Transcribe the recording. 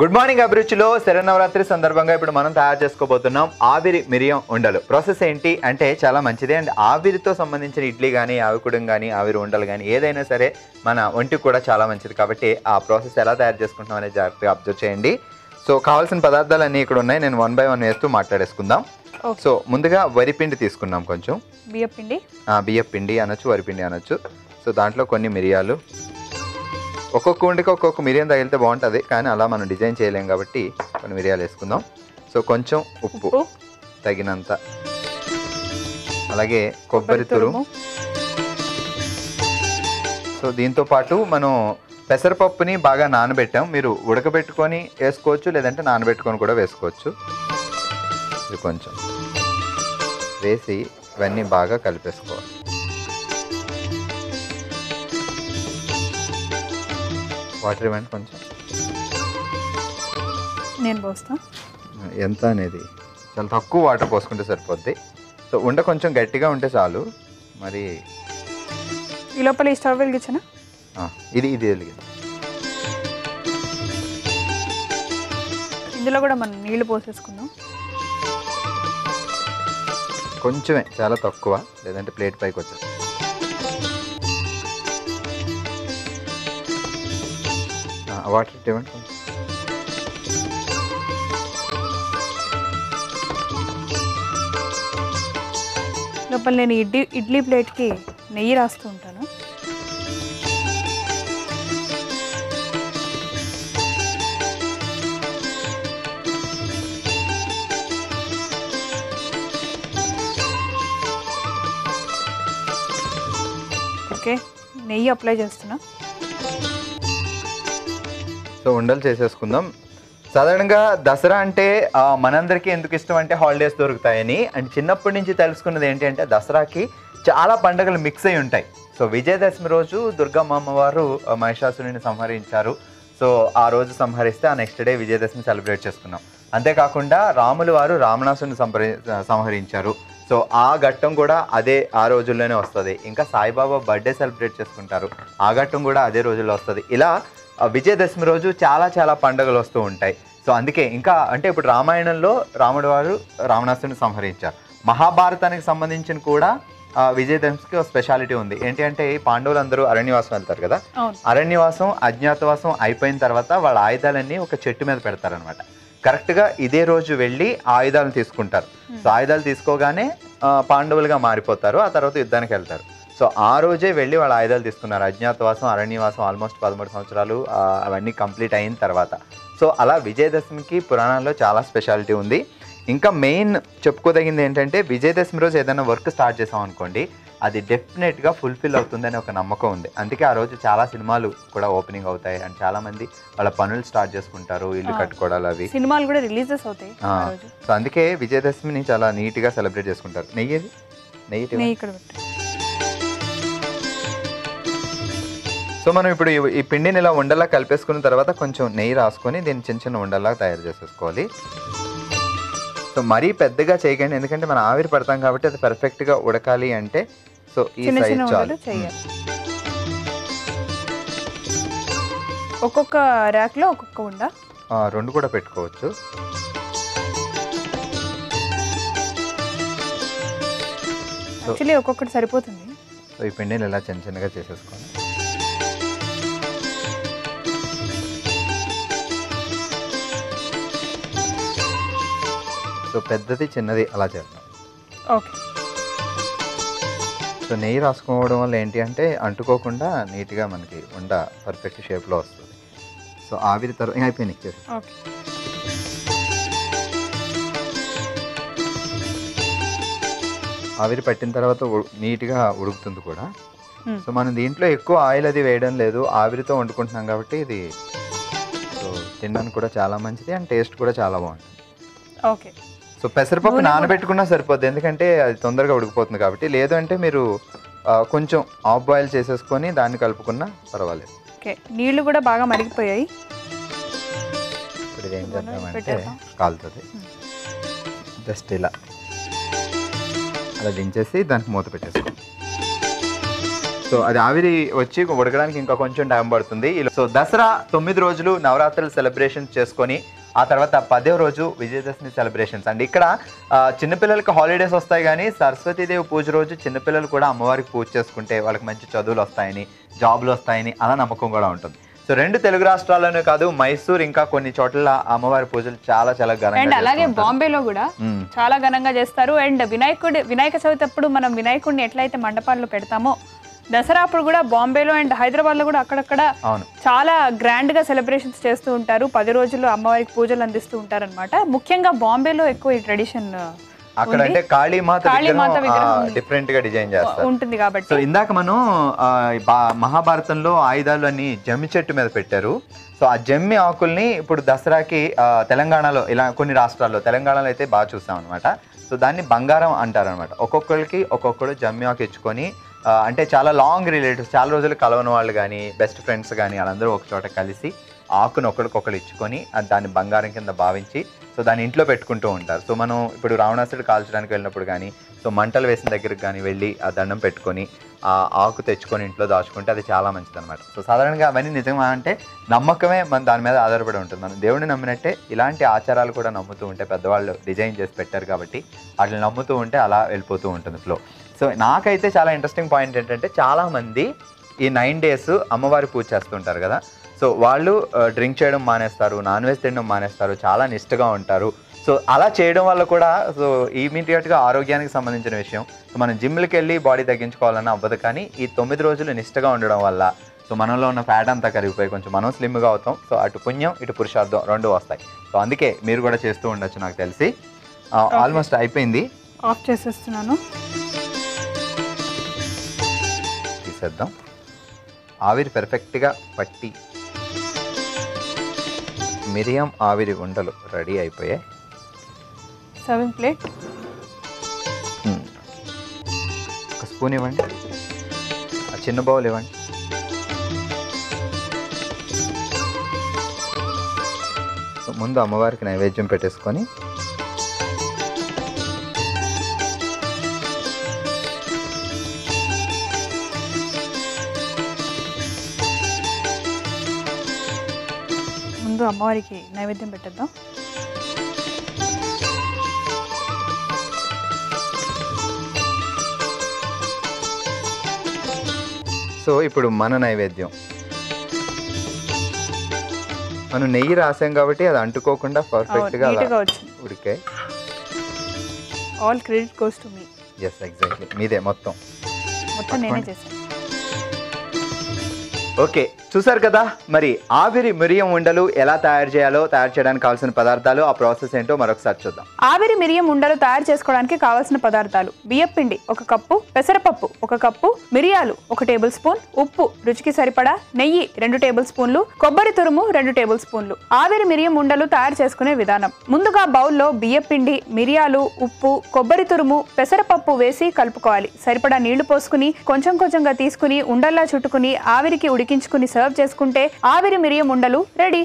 Good morning అభిరుచిలో Sharannavaratri సందర్భంగా ఇప్పుడు మనం తయారు చేసుకోబోతున్నాం ఆవిరి మిరియం ఉండలు. ప్రాసెస్ ఏంటి? అంటే చాలా మంచిది. అండ్ ఆవిరితో సంబంధించిన ఇడ్లీ కానీ ఆవికుడం కానీ ఆవిరి ఉండలు కానీ ఏదైనా సరే మన ఒంటికి కూడా చాలా మంచిది. కాబట్టి ఆ ప్రాసెస్ ఎలా తయారు చేసుకుంటున్నాం అనేది జాగ్రత్తగా అబ్జర్వ్ చేయండి. సో కావాల్సిన పదార్థాలు అన్నీ ఇక్కడ ఉన్నాయి. నేను వన్ బై వన్ వేస్తూ మాట్లాడేసుకుందాం. సో ముందుగా వరిపిండి తీసుకున్నాం కొంచెం. బియ్యపిండి. ఆ, బియ్యం పిండి అనొచ్చు వరిపిండి అనొచ్చు. సో దాంట్లో కొన్ని మిరియాలు. ఒక్కొక్క వండికి ఒక్కొక్క మిరియం తగిలితే బాగుంటుంది కానీ అలా మనం డిజైన్ చేయలేం కాబట్టి కొన్ని మిరియాలు వేసుకుందాం. సో కొంచెం ఉప్పు ఉప్పు. తగినంత. అలాగే కొబ్బరి తురుము. సో దీంతో పాటు మనం పెసరపప్పుని బాగా నానబెట్టాం. మీరు ఉడకబెట్టుకొని వేసుకోవచ్చు లేదంటే నానబెట్టుకొని కూడా వేసుకోవచ్చు. ఇది కొంచెం. వేసి ఇవన్నీ బాగా కలిపేసుకోవాలి. వాటర్ ఇవ్వండి కొంచెం. నేను పోస్తా. ఎంత అనేది? చాలా తక్కువ వాటర్ పోసుకుంటే సరిపోద్ది. సో ఉండ కొంచెం గట్టిగా ఉంటే చాలు. మరి ఈ లోపల ఈ స్టవ్ వెలిగించనా? ఇది ఇది వెలిగింది ఇందులో కూడా మనం నీళ్ళు పోసేసుకుందాం. కొంచెమే చాలా తక్కువ. లేదంటే ప్లేట్ పైకి వచ్చేది వాటర్ ఇవ్వండి లోపల నేను ఇడ్లీ ఇడ్లీ ప్లేట్కి నెయ్యి రాస్తూ ఉంటాను. ఓకే నెయ్యి అప్లై చేస్తున్నా. సో ఉండలు చేసేసుకుందాం. సాధారణంగా దసరా అంటే మనందరికీ ఎందుకు ఇష్టం అంటే హాలిడేస్ దొరుకుతాయని. అండ్ చిన్నప్పటి నుంచి తెలుసుకున్నది ఏంటి అంటే దసరాకి చాలా పండుగలు మిక్స్ అయి ఉంటాయి. సో విజయదశమి రోజు దుర్గమ్మ అమ్మవారు మహిషాసురుని సంహరించారు. సో ఆ రోజు సంహరిస్తే ఆ నెక్స్ట్ డే విజయదశమి సెలబ్రేట్ చేసుకున్నాం. అంతేకాకుండా రాములు వారు రామణాసుని సంహరి సంహరించారు. సో ఆ ఘట్టం కూడా అదే ఆ రోజుల్లోనే వస్తుంది. ఇంకా సాయిబాబా బర్త్డే సెలబ్రేట్ చేసుకుంటారు. ఆ ఘట్టం కూడా అదే రోజుల్లో వస్తుంది. ఇలా విజయదశమి రోజు చాలా చాలా పండుగలు వస్తూ ఉంటాయి. సో అందుకే ఇంకా అంటే ఇప్పుడు రామాయణంలో రాముడు వారు రావణాసుని సంహరించారు. మహాభారతానికి సంబంధించిన కూడా విజయదశమికి ఒక స్పెషాలిటీ ఉంది. ఏంటి అంటే ఈ పాండవులందరూ అరణ్యవాసం వెళ్తారు కదా? అరణ్యవాసం అజ్ఞాతవాసం అయిపోయిన తర్వాత వాళ్ళ ఆయుధాలన్నీ ఒక చెట్టు మీద పెడతారనమాట కరెక్ట్గా ఇదే రోజు వెళ్ళి ఆయుధాలను తీసుకుంటారు. సో ఆయుధాలు తీసుకోగానే పాండవులుగా మారిపోతారు. ఆ తర్వాత యుద్ధానికి వెళ్తారు. సో ఆ రోజే వెళ్ళి వాళ్ళ ఆయుధాలు తీసుకున్నారు. అజ్ఞాతవాసం అరణ్యవాసం ఆల్మోస్ట్ పదమూడు సంవత్సరాలు అవన్నీ కంప్లీట్ అయిన తర్వాత. సో అలా విజయదశమికి పురాణాల్లో చాలా స్పెషాలిటీ ఉంది. ఇంకా మెయిన్ చెప్పుకోదగింది ఏంటంటే విజయదశమి రోజు ఏదైనా వర్క్ స్టార్ట్ చేసాం అనుకోండి అది డెఫినెట్గా ఫుల్ఫిల్ అవుతుందని ఒక నమ్మకం ఉంది. అందుకే ఆ రోజు చాలా సినిమాలు కూడా ఓపెనింగ్ అవుతాయి. అండ్ చాలా మంది వాళ్ళ పనులు స్టార్ట్ చేసుకుంటారు ఇల్లు. కట్టుకోవడాలు అవి. సినిమాలు కూడా రిలీజెస్ అవుతాయి సో అందుకే విజయదశమిని చాలా నీట్గా సెలబ్రేట్ చేసుకుంటారు. నెయ్యి నెయ్యి ఇక్కడ సో మనం ఇప్పుడు ఈ- పిండిని ఇలా ఉండలా కలిపేసుకున్న తర్వాత కొంచెం నెయ్యి రాసుకొని దీన్ని చిన్న చిన్న ఉండలా తయారు చేసేసుకోవాలి. సో మరీ పెద్దగా చేయకండి ఎందుకంటే మనం ఆవిరి పడతాం కాబట్టి అది పర్ఫెక్ట్గా ఉడకాలి అంటే సో ఈ సైజ్ చాలు. ఒక్కొక్క ర్యాక్లో ఒక్కొక్క ఉండ? రెండు కూడా పెట్టుకోవచ్చు. యాక్చువల్లీ ఒక్కొక్కటి సరిపోతుంది. సో ఈ పిండిని ఇలా చిన్న చిన్నగా చేసేసుకోండి. సో పెద్దది చిన్నది అలా చేద్దాం. ఓకే. సో నెయ్యి రాసుకోవడం వల్ల ఏంటి అంటే అంటుకోకుండా నీట్గా మనకి ఉండ పర్ఫెక్ట్ షేప్లో వస్తుంది. సో ఆవిరి తర్వాత అయిపోయినాయి చేసి ఓకే. ఆవిరి పట్టిన తర్వాత నీట్గా ఉడుకుతుంది కూడా. సో మనం దీంట్లో ఎక్కువ ఆయిల్ అది వేయడం లేదు ఆవిరితో వండుకుంటున్నాం కాబట్టి ఇది సో తినడానికి కూడా చాలా మంచిది అండ్ టేస్ట్ కూడా చాలా బాగుంటుంది. ఓకే. సో పెసరపప్పు నానబెట్టుకున్నా సరిపోద్ది. ఎందుకంటే అది తొందరగా ఉడికిపోతుంది కాబట్టి. లేదు అంటే మీరు ఆ, కొంచెం ఆఫ్ బాయిల్ చేసేసుకొని దాన్ని కలుపుకున్నా పర్వాలేదు. ఓకే. నీళ్ళు కూడా బాగా మరిగిపోయాయి. ఇప్పుడు ఇది ఏం చేద్దామంటే పెట్టేద్దాం. కాలుతుంది. జస్ట్ ఇలా. అలా దించేసి దానికి మూత పెట్టేసుకోండి సో అది ఆవిరి వచ్చి ఉడకడానికి ఇంకా కొంచెం టైం పడుతుంది. ఇలా- సో దసరా తొమ్మిది రోజులు నవరాత్రులు సెలబ్రేషన్స్ చేసుకొని ఆ తర్వాత పదో రోజు విజయదశమి సెలబ్రేషన్స్ అండి ఇక్కడ చిన్నపిల్లలకి హాలిడేస్ వస్తాయి కానీ సరస్వతీదేవి పూజ రోజు చిన్నపిల్లలు కూడా అమ్మవారికి పూజ చేసుకుంటే వాళ్ళకి మంచి చదువులు వస్తాయని జాబులు వస్తాయని అలా నమ్మకం కూడా ఉంటుంది సో రెండు తెలుగు రాష్ట్రాల్లోనే కాదు మైసూర్ ఇంకా కొన్ని చోట్ల అమ్మవారి పూజలు చాలా చాలా అండ్ ఘనంగా అలాగే చేస్తూ ఉంటారు. బాంబేలో కూడా. చాలా ఘనంగా చేస్తారు అండ్ వినాయకుడి వినాయక చవితి అప్పుడు మనం వినాయకుడిని ఎట్లయితే మండపాల్లో పెడతామో దసరా అప్పుడు కూడా బాంబేలో అండ్ హైదరాబాద్లో కూడా అక్కడక్కడ అవును. చాలా గ్రాండ్గా సెలబ్రేషన్స్ చేస్తూ ఉంటారు. పది రోజులు అమ్మవారికి పూజలు అందిస్తూ ఉంటారు అనమాట ముఖ్యంగా బాంబేలో ఎక్కువ ఈ ట్రెడిషన్ అక్కడ అంటే కాళీమాత డిఫరెంట్గా డిజైన్ చేస్తారు. ఉంటుంది కాబట్టి. సో ఇందాక మనం మహాభారతంలో ఆయుధాలు అన్ని జమ్మి చెట్టు మీద పెట్టారు. సో ఆ జమ్మి ఆకుల్ని ఇప్పుడు దసరాకి తెలంగాణలో ఇలా కొన్ని రాష్ట్రాల్లో తెలంగాణలో అయితే బాగా చూస్తాం అనమాట సో దాన్ని బంగారం అంటారు అనమాట ఒక్కొక్కరికి ఒక్కొక్కరు జమ్మి ఆకు ఇచ్చుకొని అంటే చాలా లాంగ్ రిలేటివ్స్ చాలా రోజులు కలవని వాళ్ళు కానీ బెస్ట్ ఫ్రెండ్స్ కానీ వాళ్ళందరూ ఒక చోట కలిసి ఆకును ఒకరికొకరు ఇచ్చుకొని దాన్ని బంగారం కింద భావించి సో దాన్ని ఇంట్లో పెట్టుకుంటూ ఉంటారు. సో మనం ఇప్పుడు రావణాసుడు కాల్చడానికి వెళ్ళినప్పుడు కానీ సో మంటలు వేసిన దగ్గరికి కానీ వెళ్ళి ఆ దండం పెట్టుకొని ఆ ఆకు తెచ్చుకొని ఇంట్లో దాచుకుంటే అది చాలా మంచిది అనమాట సో సాధారణంగా అవన్నీ నిజంగా అంటే నమ్మకమే మన దాని మీద ఆధారపడి ఉంటుంది. మనం దేవుడిని నమ్మినట్టే ఇలాంటి ఆచారాలు కూడా నమ్ముతూ ఉంటే పెద్దవాళ్ళు డిజైన్ చేసి పెట్టారు కాబట్టి వాటిని నమ్ముతూ ఉంటే అలా వెళ్ళిపోతూ ఉంటుంది ఫ్లో. సో నాకైతే చాలా ఇంట్రెస్టింగ్ పాయింట్ ఏంటంటే చాలామంది ఈ నైన్ డేస్ అమ్మవారి పూజ చేస్తుంటారు కదా. సో వాళ్ళు డ్రింక్ చేయడం మానేస్తారు నాన్ వెజ్ తినడం మానేస్తారు చాలా నిష్టగా ఉంటారు. సో అలా చేయడం వల్ల కూడా సో ఇమీడియట్గా ఆరోగ్యానికి సంబంధించిన విషయం. సో మనం జిమ్లకి వెళ్ళి బాడీ తగ్గించుకోవాలన్న అవ్వదు కానీ ఈ తొమ్మిది రోజులు నిష్టగా ఉండడం వల్ల సో మనలో ఉన్న ఫ్యాట్ అంతా కరిగిపోయి కొంచెం మనం స్లిమ్గా అవుతాం. సో అటు పుణ్యం ఇటు పురుషార్థం రెండు వస్తాయి. సో అందుకే మీరు కూడా చేస్తూ ఉండొచ్చు నాకు తెలిసి. ఆల్మోస్ట్ అయిపోయింది. ఆఫ్ చేసేస్తున్నాను. తీసేద్దాం ఆవిరి పెర్ఫెక్ట్గా పట్టి మిరియం ఆవిరి ఉండలు రెడీ అయిపోయాయి. Serving plate. ఒక స్పూన్ ఇవ్వండి. ఆ చిన్న బౌల్ ఇవ్వండి. ముందు అమ్మవారికి నైవేద్యం పెట్టేసుకొని ముందు అమ్మవారికి నైవేద్యం పెట్టేద్దాం. సో ఇప్పుడు మన నైవేద్యం. మనం నెయ్యి రాసాం కాబట్టి అది అంటుకోకుండా నీట్గా వచ్చింది. ఉడికాయి ఆల్ క్రెడిట్ గోస్ టు మీ ఎస్ ఎగ్జాక్ట్లీ మీదే మొత్తం. మొత్తం నేనే చేశాను. ఓకే చూసారు కదా? మరి ఆవిరి మిరియం ఉండలు ఎలా తయారు చేయాలో తయారు చేయడానికి కావాల్సిన పదార్థాలు ఆ ప్రాసెస్ ఏంటో మరొకసారి చూద్దాం. ఆవిరి మిరియం ఉండలు తయారు చేసుకోవడానికి కావలసిన పదార్థాలు బియ్యపిండి ఒక కప్పు పెసరపప్పు ఒక కప్పు మిరియాలు ఒక టేబుల్ స్పూన్ ఉప్పు రుచికి సరిపడా నెయ్యి రెండు టేబుల్ స్పూన్లు కొబ్బరి తురుము రెండు టేబుల్ స్పూన్లు. ఆవిరి మిరియం ఉండలు తయారు చేసుకునే విధానం. ముందుగా బౌల్లో బియ్యపిండి మిరియాలు ఉప్పు కొబ్బరి తురుము పెసరపప్పు వేసి కలుపుకోవాలి. సరిపడా నీళ్ళు పోసుకుని కొంచెం కొంచెంగా తీసుకుని ఉండల్లా చుట్టుకుని ఆవిరికి ఉడి ఉడికించుకుని సర్వ్ చేసుకుంటే ఆవిరి మిరియం ఉండలు రెడీ.